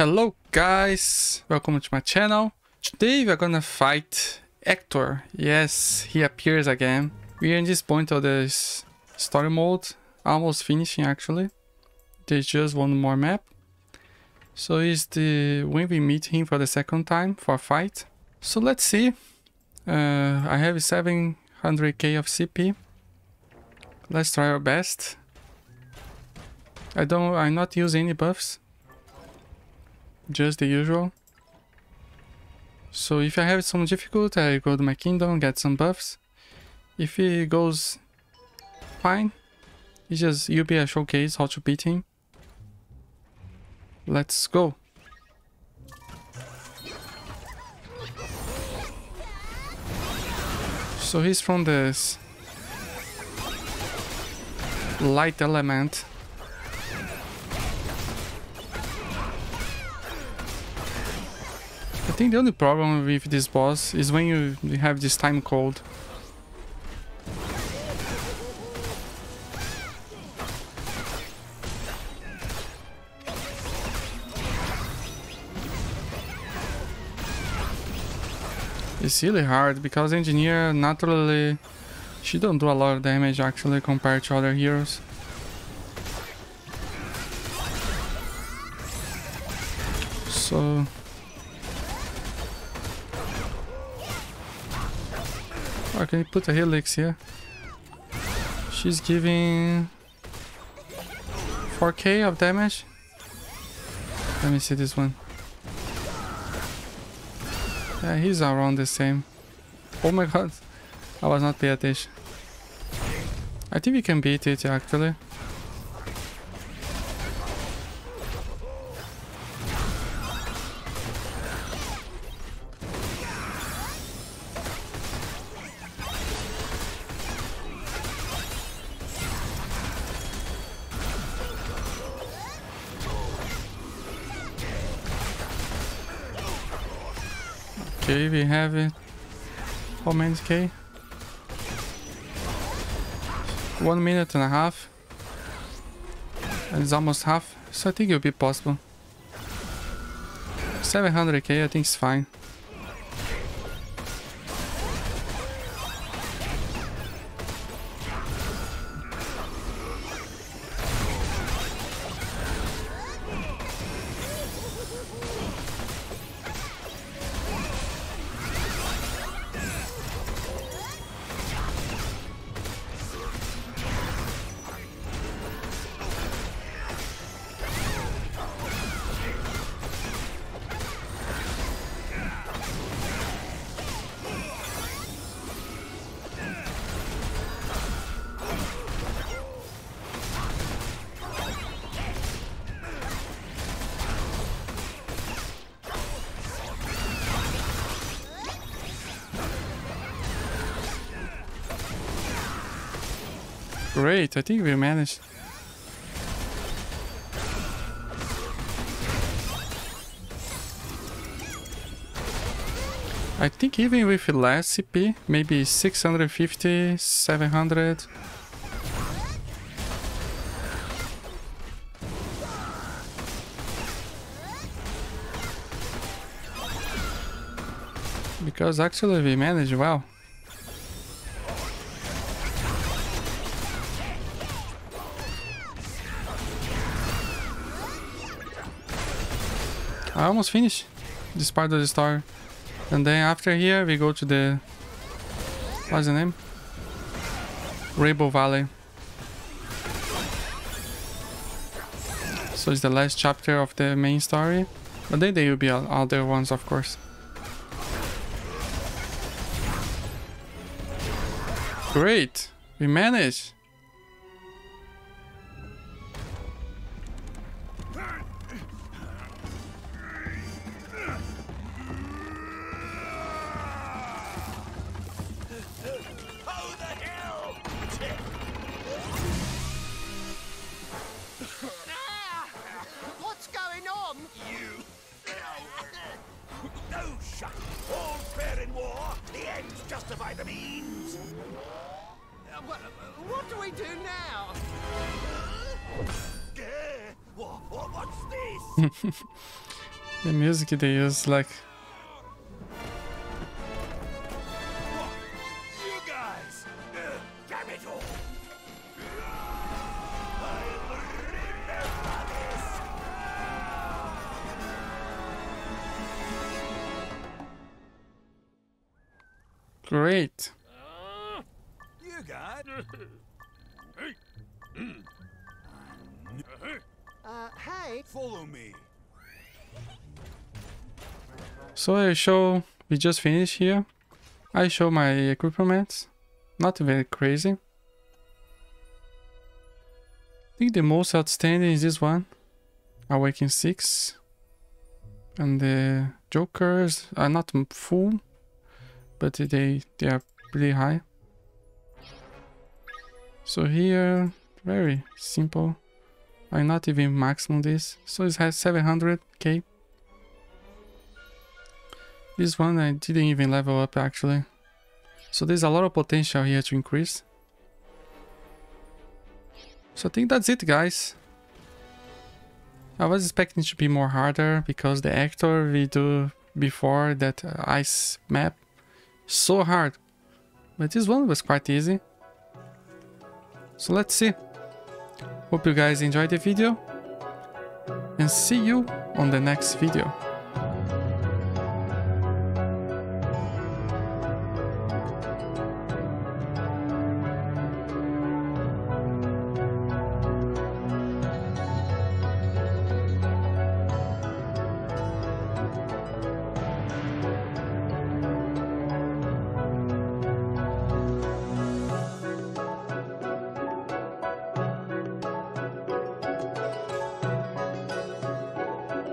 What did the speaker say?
Hello guys, welcome to my channel. Today we are gonna fight Hector. Yes, he appears again. We are in this point of this story mode, almost finishing actually. There's just one more map. So is the when we meet him for the second time for a fight. So let's see. Uh, I have 700k of CP. Let's try our best. I don't. I'm not using any buffs. Just the usual. So if I have some difficulty, I go to my kingdom, get some buffs. If it goes fine, it's just you'll be a showcase how to beat him. Let's go. So he's from this light element. Think the only problem with this boss is when you, have this time cold. It's really hard because engineer naturally she don't do a lot of damage actually compared to other heroes. So Okay, put a helix here. She's giving 4k of damage. Let me see this one. Yeah, he's around the same. Oh my god. I was not paying attention. I think we can beat it actually. Okay, we have it. How many K? One minute and a half. And it's almost half, so I think it'll be possible. 700k, I think it's fine. Great, I think we managed. I think even with less CP, maybe 650, 700. Because actually we managed well. I almost finished this part of the story. And then after here, we go to the... What's the name? Rainbow Valley. So it's the last chapter of the main story. But then there will be other ones, of course. Great! We managed! The ends justify the means. What do we do now? What's this? The music they use like great. You guys! Uh, hey, Follow me. So I show we just finished here. I show my equipment. Not very crazy. I think the most outstanding is this one. Awakening 6. And the jokers are not full, but they they are pretty high. So here, very simple. I'm not even maximum this, so it has 700k. This one I didn't even level up actually. So there's a lot of potential here to increase. So I think that's it guys. I was expecting it to be more harder because the Hector we do before that uh, ice map so hard. But this one was quite easy. So let's see. Hope you guys enjoyed the video and see you on the next video.